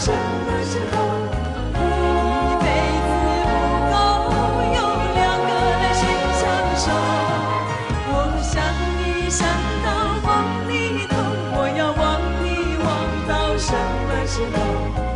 什么时候？一辈子不够，用两个来心相守。我想你想到梦里头，我要忘你忘到什么时候？